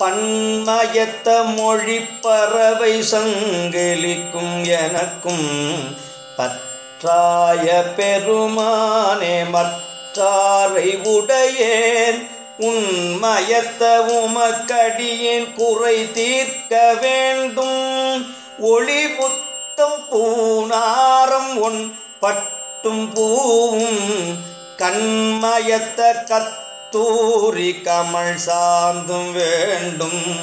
பன்மயத்த மொழி பறவை சங்கிலிக்கும் எனக்கும் பற்றாய பெருமானே மற்றாரை உடையேன். உன்மயத்த உமக்கடியின் குறை தீர்க்க வேண்டும். ஒளி புத்தம் பூனாரம் ஒன் பட்டும் பூவும் கண்மயத்த கத்தூரி கமல் சார்ந்தும் வேண்டும்.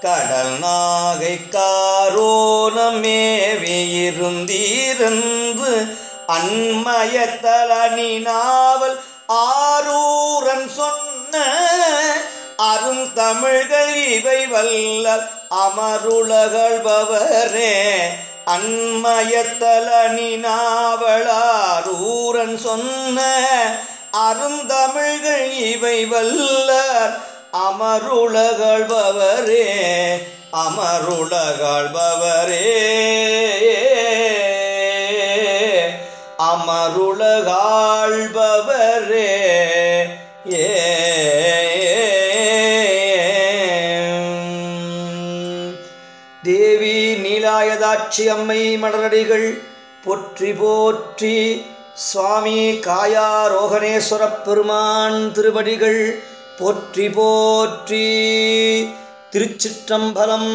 கடல் நாகை காரோனமேவியிருந்தீரன்று தலனி நாவல் ஆரூரன் சொன்ன. அரும் தமிழ்கள் இவை வல்ல அமருலகழ்பவரே அன்மயத்தலனி நாவலாரூரன் சொன்ன. அருந்தமிழ்கள் இவை வல்லார் அமருலகழ்பவரே அமருலகழ்பவரே அமருலகாழ்பவரே ஏ. தேவி நீலாயதாட்சி அம்மை மலரடிகள் போற்றி போற்றி சுவாமி காயாரோகணேஸ்வர பெருமான் திருவடிகள் போற்றி போற்றி திருச்சிற்றம்பலம்.